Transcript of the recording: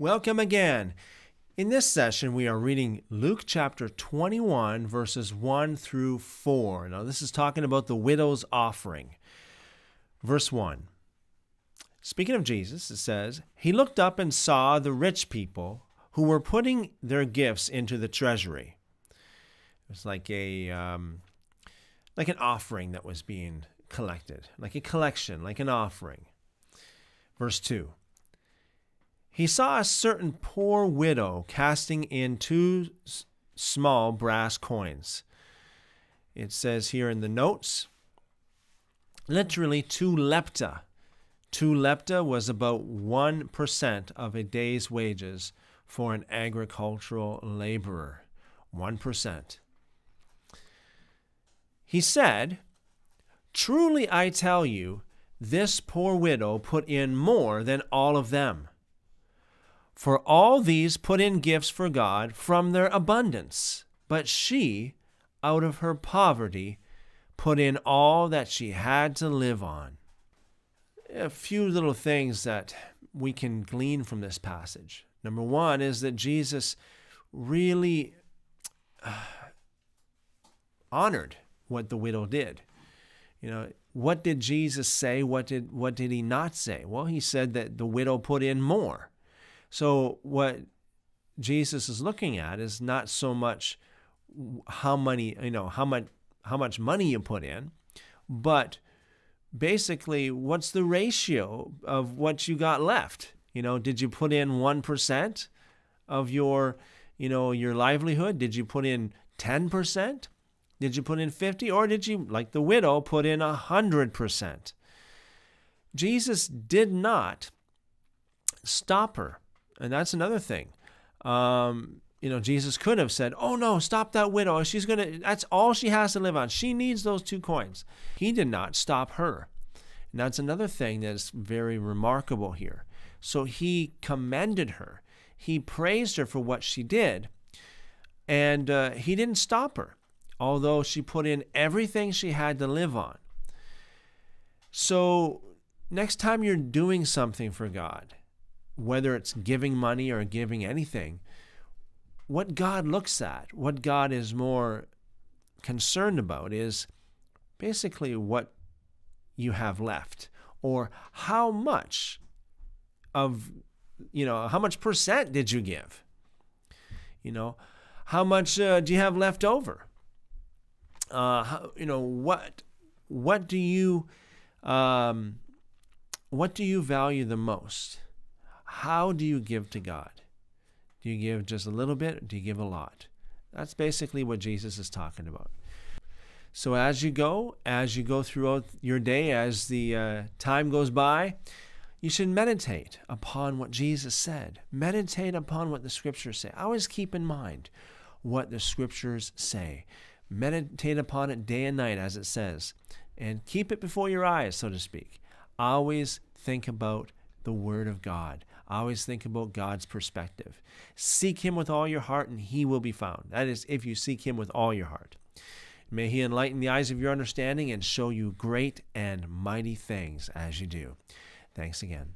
Welcome again. In this session, we are reading Luke chapter 21, verses 1 through 4. Now, this is talking about the widow's offering. Verse 1. Speaking of Jesus, it says, He looked up and saw the rich people who were putting their gifts into the treasury. It was like a um, like an offering that was being collected, like a collection, like an offering. Verse 2 He saw a certain poor widow casting in two small brass coins. It says here in the notes, literally two lepta. Two lepta was about 1% of a day's wages for an agricultural laborer. 1%. He said, Truly I tell you, this poor widow put in more than all of them. For all these put in gifts for God from their abundance, but she, out of her poverty, put in all that she had to live on. A few little things that we can glean from this passage. Number one is that Jesus really uh, honored what the widow did. You know, what did Jesus say? What did what did he not say? Well, he said that the widow put in more. So what Jesus is looking at is not so much how many, you know, how much how much money you put in, but basically what's the ratio of what you got left? You know, did you put in 1% of your, you know, your livelihood? Did you put in 10%? Did you put in 50 or did you like the widow put in 100%? Jesus did not stop her. And that's another thing. Um, you know, Jesus could have said, "Oh no, stop that widow. She's going to that's all she has to live on. She needs those two coins." He did not stop her. And that's another thing that's very remarkable here. So he commended her. He praised her for what she did. And uh, he didn't stop her, although she put in everything she had to live on. So, next time you're doing something for God, whether it's giving money or giving anything, what God looks at, what God is more concerned about is basically what you have left or how much of you know how much percent did you give? You know how much uh, do you have left over? Uh, how, you know what what do you um, what do you value the most how do you give to god do you give just a little bit or do you give a lot that's basically what jesus is talking about so as you go, as you go throughout your day, as the uh, time goes by, you should meditate upon what Jesus said. Meditate upon what the scriptures say. Always keep in mind what the scriptures say. Meditate upon it day and night, as it says, and keep it before your eyes, so to speak. Always think about the Word of God. Always think about God's perspective. Seek Him with all your heart, and He will be found. That is, if you seek Him with all your heart. May He enlighten the eyes of your understanding and show you great and mighty things as you do. Thanks again.